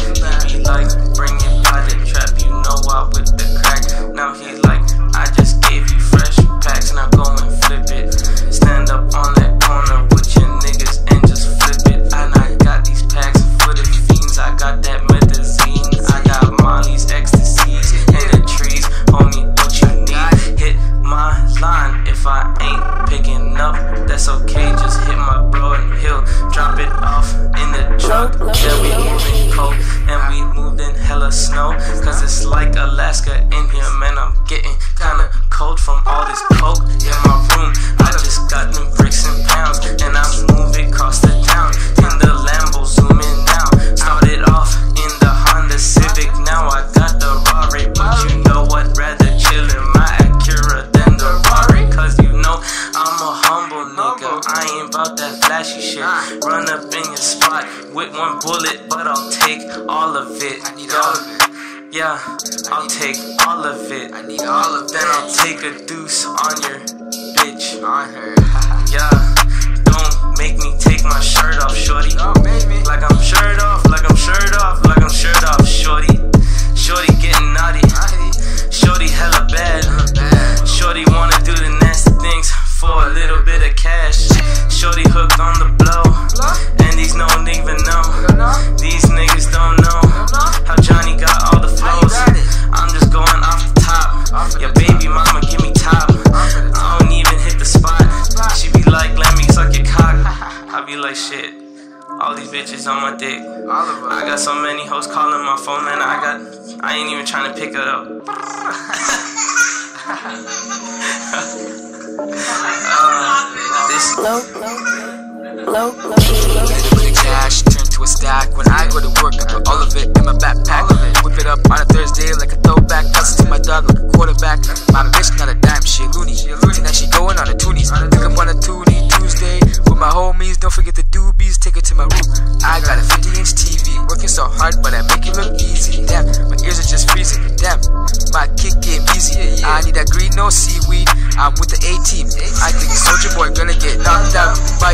He like, bring it by the trap. You know I whip the crack. Now he like, I just gave you fresh packs. Now go and flip it. Stand up on that corner with your niggas and just flip it. And I got these packs for the fiends. I got that methazine. I got Molly's ecstasies and the trees. Homie, what you need? Hit my line if I ain't picking up. That's okay. Just hit my bro and he'll drop it off in the truck. Yeah, we moving shit. Run up in your spot with one bullet, but I'll take all of it. I need all of it. Yeah, I'll take all of it. I need all of Then that I'll take a deuce on your bitch. on her. I be like, shit. All these bitches on my dick. All of I got so many hoes calling my phone, man. I got, I ain't even trying to pick it up. Uh, this Low, low, low, low. Low Get a bit of cash, turn to a stack. When I go to work, I put all of it in my backpack. Whip it up on a Thursday like a throwback. Pass it to my dog like a quarterback. My bitch not a dime, she a loony. Tonight she going on a toonies. Pick up on a toonie Tuesday with my homies. Hard, but I make it look easy. Damn, my ears are just freezing. Damn, my kick game easy. I need that green, no seaweed. I'm with the A team. I think Soulja Boy gonna get knocked out by